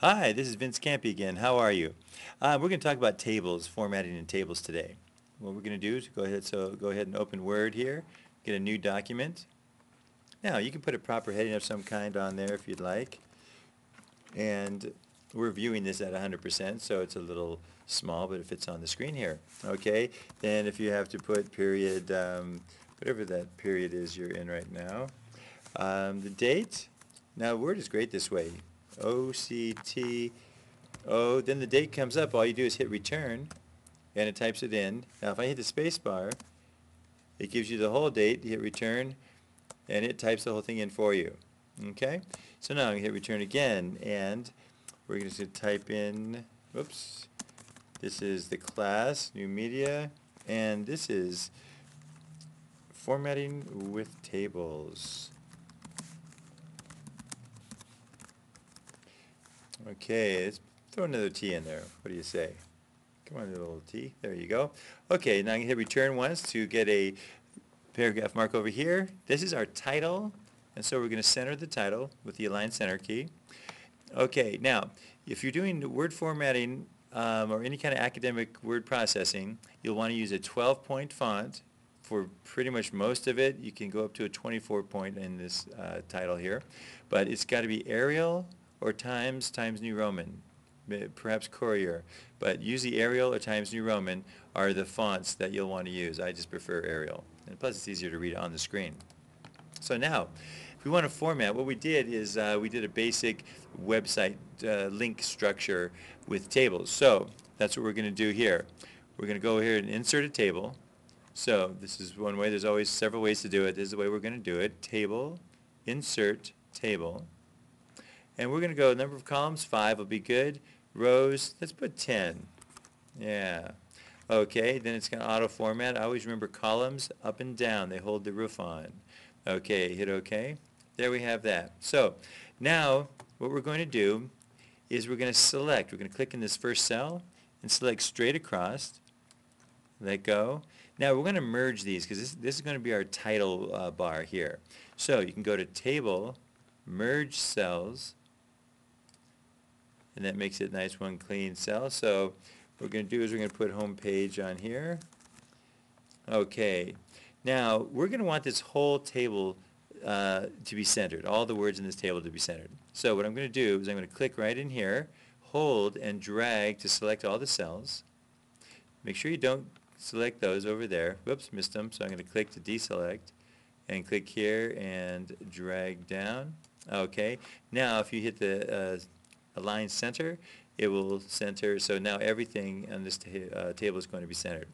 Hi, this is Vince Campi again. How are you? Uh, we're going to talk about tables, formatting in tables today. What we're going to do is go ahead, so go ahead and open Word here, get a new document. Now, you can put a proper heading of some kind on there if you'd like. And we're viewing this at 100%, so it's a little small, but it fits on the screen here. Okay, then if you have to put period, um, whatever that period is you're in right now, um, the date, now Word is great this way. OCT, O, then the date comes up, all you do is hit return, and it types it in. Now if I hit the space bar, it gives you the whole date, you hit return, and it types the whole thing in for you. Okay? So now I'm going to hit return again, and we're going to type in, whoops, this is the class, new media, and this is formatting with tables. Okay, let's throw another T in there. What do you say? Come on, little T. There you go. Okay, now I'm going to hit return once to get a paragraph mark over here. This is our title, and so we're going to center the title with the align center key. Okay, now, if you're doing word formatting um, or any kind of academic word processing, you'll want to use a 12-point font for pretty much most of it. You can go up to a 24-point in this uh, title here, but it's got to be Arial or Times Times New Roman, perhaps Courier. But usually Arial or Times New Roman are the fonts that you'll want to use. I just prefer Arial. And plus it's easier to read on the screen. So now, if we want to format, what we did is uh, we did a basic website uh, link structure with tables. So that's what we're going to do here. We're going to go here and insert a table. So this is one way. There's always several ways to do it. This is the way we're going to do it. Table, insert, table. And we're going to go number of columns, 5 will be good. Rows, let's put 10. Yeah. Okay, then it's going to auto format. I always remember columns up and down. They hold the roof on. Okay, hit OK. There we have that. So now what we're going to do is we're going to select. We're going to click in this first cell and select straight across. Let go. Now we're going to merge these because this, this is going to be our title uh, bar here. So you can go to Table, Merge Cells, and that makes it nice one clean cell. So what we're going to do is we're going to put home page on here. Okay. Now, we're going to want this whole table uh, to be centered, all the words in this table to be centered. So what I'm going to do is I'm going to click right in here, hold and drag to select all the cells. Make sure you don't select those over there. Whoops, missed them. So I'm going to click to deselect and click here and drag down. Okay. Now if you hit the uh, align center, it will center. So now everything on this uh, table is going to be centered.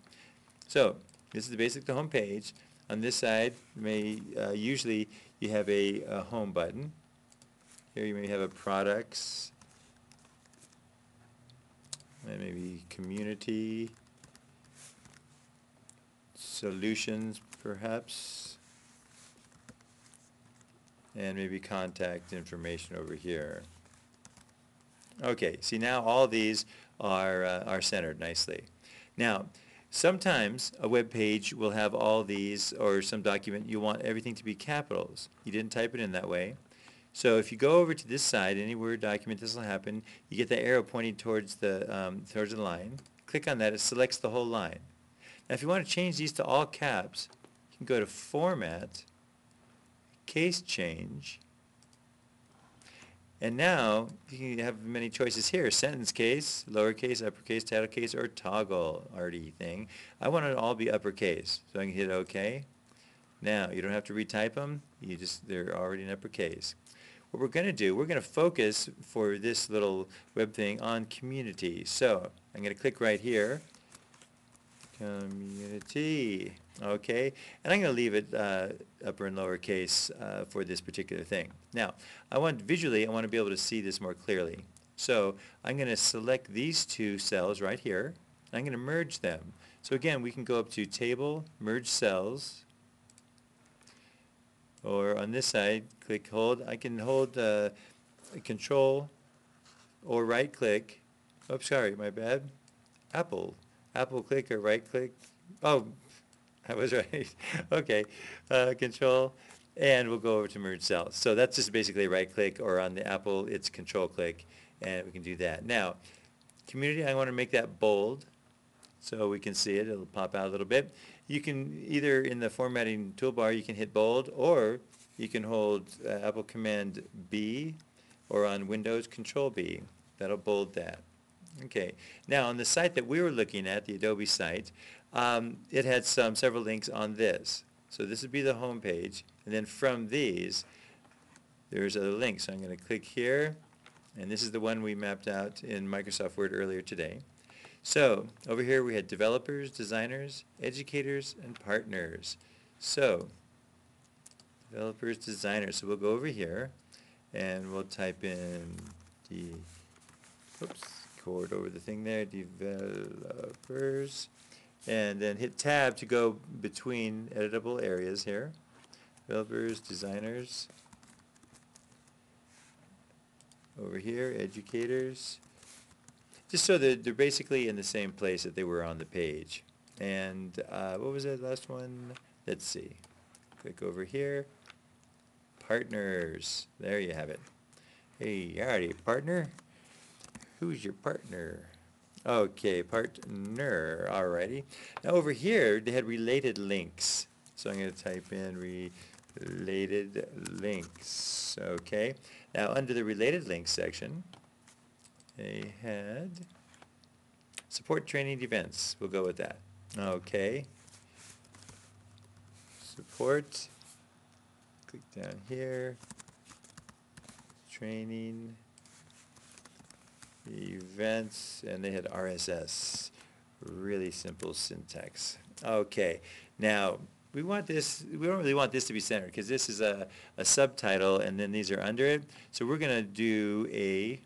So this is the basic the home page. On this side, may uh, usually you have a, a, home button. Here you may have a products, and maybe community, solutions perhaps, and maybe contact information over here. Okay, see now all these are, uh, are centered nicely. Now, sometimes a web page will have all these, or some document, you want everything to be capitals. You didn't type it in that way. So if you go over to this side, any Word document, this will happen. You get the arrow pointing towards the, um, towards the line. Click on that, it selects the whole line. Now if you want to change these to all caps, you can go to Format, Case Change, and now you can have many choices here. Sentence case, lowercase, uppercase, title case, or toggle RD thing. I want it to all be uppercase. So I can hit OK. Now, you don't have to retype them. You just They're already in uppercase. What we're going to do, we're going to focus for this little web thing on community. So I'm going to click right here community. Okay, and I'm going to leave it uh, upper and lower case uh, for this particular thing. Now, I want visually, I want to be able to see this more clearly. So I'm going to select these two cells right here. I'm going to merge them. So again, we can go up to Table, Merge Cells, or on this side, click Hold. I can hold uh, Control or right click. Oops, sorry, my bad. Apple Apple click or right click. Oh, I was right. okay, uh, control, and we'll go over to merge cells. So that's just basically right click, or on the Apple, it's control click, and we can do that. Now, community, I want to make that bold so we can see it. It'll pop out a little bit. You can either in the formatting toolbar, you can hit bold, or you can hold uh, Apple Command B, or on Windows Control B. That'll bold that. Okay. Now on the site that we were looking at, the Adobe site, um, it had some several links on this. So this would be the home page, and then from these, there's other links. So I'm going to click here, and this is the one we mapped out in Microsoft Word earlier today. So over here we had developers, designers, educators, and partners. So developers, designers. So we'll go over here, and we'll type in the, oops, chord over the thing there, developers, and then hit tab to go between editable areas here. Developers, designers, over here, educators, just so that they're basically in the same place that they were on the page. And uh, what was that last one? Let's see. Click over here. Partners. There you have it. Hey, howdy, partner. Who's your partner? Okay, partner, alrighty. Now over here, they had related links. So I'm going to type in related links, okay? Now under the related links section, they had support training events. We'll go with that. Okay. Support, click down here, training, events, and they had RSS. Really simple syntax. Okay, now we want this, we don't really want this to be centered because this is a, a subtitle and then these are under it. So we're going to do a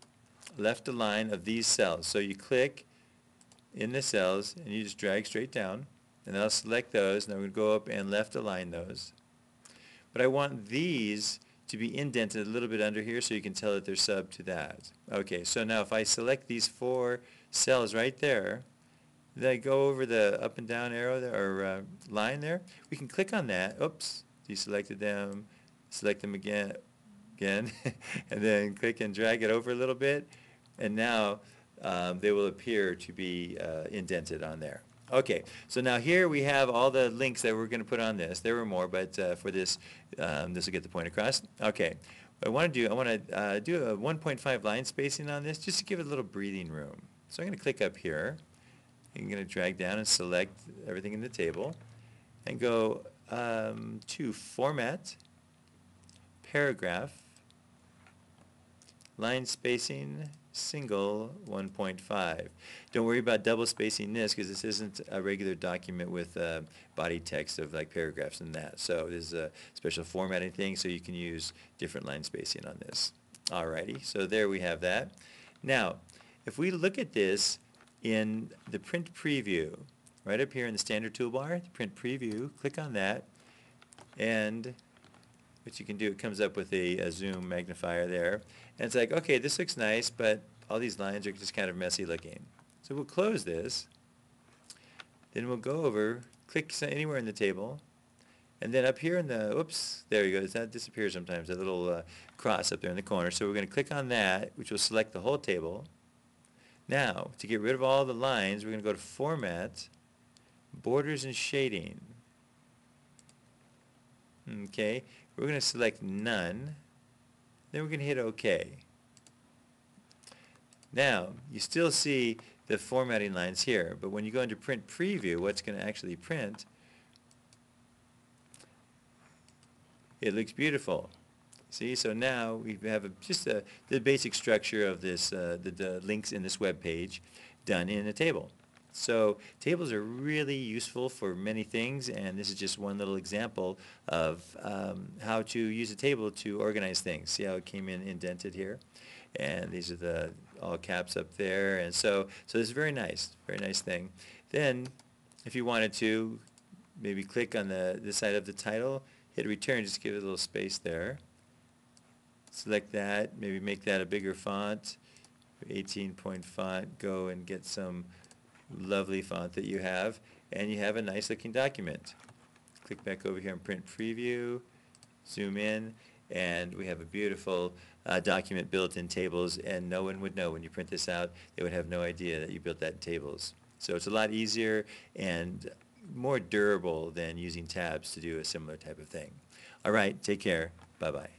left align of these cells. So you click in the cells and you just drag straight down and I'll select those and I'm going to go up and left align those. But I want these to be indented a little bit under here so you can tell that they're sub to that. Okay, so now if I select these four cells right there, I go over the up and down arrow there, or uh, line there, we can click on that. Oops, deselected them, select them again, again, and then click and drag it over a little bit, and now um, they will appear to be uh, indented on there. Okay, so now here we have all the links that we're going to put on this. There were more, but uh, for this, um, this will get the point across. Okay, I want to do, I want to uh, do a 1.5 line spacing on this just to give it a little breathing room. So I'm going to click up here. I'm going to drag down and select everything in the table and go um, to Format, Paragraph, Line Spacing, single 1.5. Don't worry about double spacing this because this isn't a regular document with uh, body text of like paragraphs and that. So this is a special formatting thing so you can use different line spacing on this. Alrighty, so there we have that. Now, if we look at this in the print preview, right up here in the standard toolbar, the print preview, click on that, and what you can do, it comes up with a, a zoom magnifier there. And it's like, okay, this looks nice, but all these lines are just kind of messy looking. So we'll close this. Then we'll go over, click anywhere in the table, and then up here in the, oops, there you go. That disappears sometimes, that little uh, cross up there in the corner. So we're going to click on that, which will select the whole table. Now, to get rid of all the lines, we're going to go to Format, Borders and Shading. Okay, we're going to select None. Then we're going to hit OK. Now, you still see the formatting lines here, but when you go into Print Preview, what's going to actually print, it looks beautiful. See, so now we have a, just a, the basic structure of this, uh, the, the links in this web page done in a table. So tables are really useful for many things, and this is just one little example of um, how to use a table to organize things. See how it came in indented here? And these are the all caps up there, and so so this is very nice, very nice thing. Then, if you wanted to, maybe click on the the side of the title, hit return, just give it a little space there. Select that, maybe make that a bigger font, 18 point font. Go and get some lovely font that you have, and you have a nice looking document. Click back over here and print preview, zoom in, and we have a beautiful uh, document built in tables, and no one would know when you print this out. They would have no idea that you built that in tables. So it's a lot easier and more durable than using tabs to do a similar type of thing. All right, take care. Bye-bye.